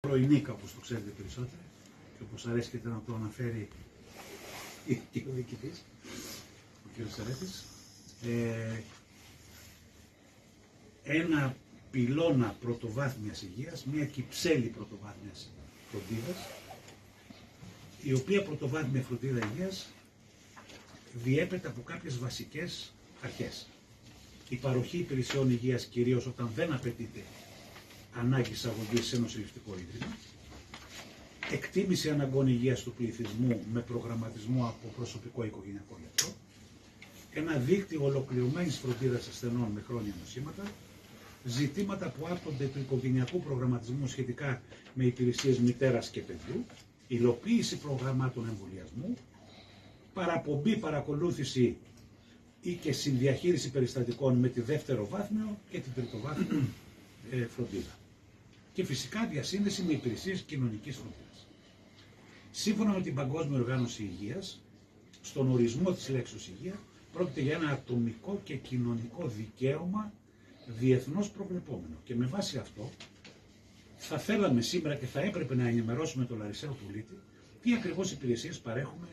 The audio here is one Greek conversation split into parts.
πρωινίκα, όπως το ξέρετε περισσότερο, και όπως αρέσκεται να το αναφέρει και ο διοικητής, ο κ. Σερέτης, ε, ένα πυλώνα πρωτοβάθμιας υγείας, μια κυψέλη πρωτοβάθμιας φροντίδας, η οποία πρωτοβάθμια φροντίδα υγείας διέπεται από κάποιες βασικές αρχές. Η παροχή υπηρεσιών υγείας κυρίως όταν δεν απαιτείται ανάγκη εισαγωγής σε νοσηλευτικό ίδρυμα, εκτίμηση αναγκών υγείας του πληθυσμού με προγραμματισμό από προσωπικό οικογενειακό γιατρό, ένα δίκτυο ολοκληρωμένης φροντίδας ασθενών με χρόνια νοσήματα, ζητήματα που άπτονται του οικογενειακού προγραμματισμού σχετικά με υπηρεσίες μητέρας και παιδιού, υλοποίηση προγραμμάτων εμβολιασμού, παραπομπή, παρακολούθηση ή και συνδιαχείριση περιστατικών με τη δεύτερο βάθμιο και την τριτοβάθμιο ε, φροντίδα. Και φυσικά διασύνδεση με υπηρεσίες κοινωνικής φροντίδα. Σύμφωνα με την Παγκόσμια Οργάνωση Υγείας, στον ορισμό της λέξης υγεία, πρόκειται για ένα ατομικό και κοινωνικό δικαίωμα διεθνώς προβλεπόμενο. Και με βάση αυτό, θα θέλαμε σήμερα και θα έπρεπε να ενημερώσουμε τον Λαρισαίο πολίτη τι ακριβώς υπηρεσίες παρέχουμε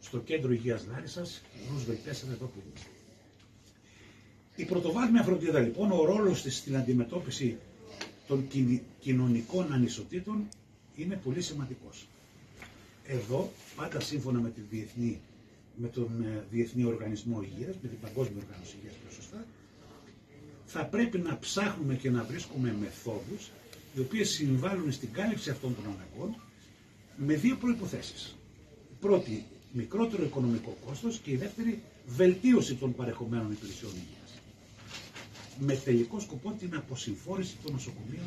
στο κέντρο υγείας Λάρισας, Ρούσβελ 4 εδώ που είμαστε. Η πρωτοβάθμια φροντίδα λοιπόν, ο ρόλος της στην αντιμετώπιση των κοινωνικών ανισοτήτων είναι πολύ σημαντικός. Εδώ, πάντα σύμφωνα με, τη διεθνή, με τον ε, Διεθνή Οργανισμό Υγείας, με την Παγκόσμια Οργάνωση Υγείας πιο σωστά, θα πρέπει να ψάχνουμε και να βρίσκουμε μεθόδους οι οποίες συμβάλλουν στην κάλυψη αυτών των αναγκών με δύο προϋποθέσεις. Η πρώτη, μικρότερο οικονομικό κόστος και η δεύτερη, βελτίωση των παρεχομένων υπηρεσιών υγείας με τελικό σκοπό την αποσυμφόρηση των νοσοκομείων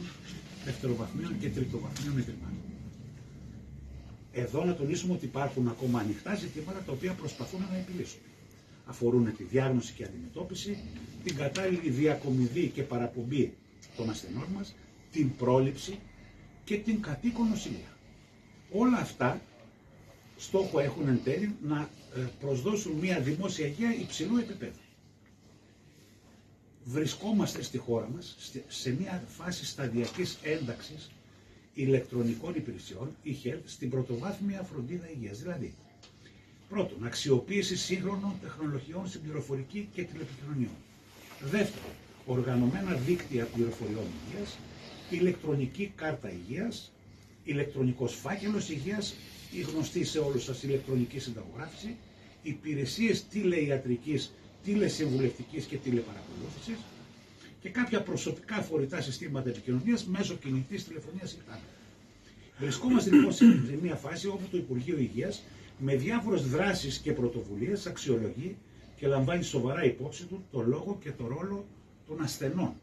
δευτεροβαθμίων και τριτοβαθμίων ιδρυμάτων. Εδώ να τονίσουμε ότι υπάρχουν ακόμα ανοιχτά ζητήματα τα οποία προσπαθούμε να επιλύσουμε. Αφορούν τη διάγνωση και αντιμετώπιση, την κατάλληλη διακομιδή και παραπομπή των ασθενών μας, την πρόληψη και την κατοίκον νοσηλεία. Όλα αυτά στόχο έχουν εν τέλει να ε, προσδώσουν μια δημόσια υγεία υψηλού επίπεδου βρισκόμαστε στη χώρα μας σε μια φάση σταδιακής ένταξης ηλεκτρονικών υπηρεσιών, e-health, στην πρωτοβάθμια φροντίδα υγείας. Δηλαδή, πρώτον, αξιοποίηση σύγχρονων τεχνολογιών στην πληροφορική και τηλεπικοινωνιών. Δεύτερον, οργανωμένα δίκτυα πληροφοριών υγείας, ηλεκτρονική κάρτα υγείας, ηλεκτρονικός φάκελος υγείας, η γνωστή σε όλους σας ηλεκτρονική συνταγογράφηση, υπηρεσίες τηλεϊατρικής τηλεσυμβουλευτικής και τηλεπαρακολούθησης και κάποια προσωπικά φορητά συστήματα επικοινωνίας μέσω κινητής τηλεφωνίας ή Βρισκόμαστε λοιπόν σε μια φάση όπου το Υπουργείο Υγείας με διάφορες δράσεις και πρωτοβουλίες αξιολογεί και λαμβάνει σοβαρά υπόψη του το λόγο και το ρόλο των ασθενών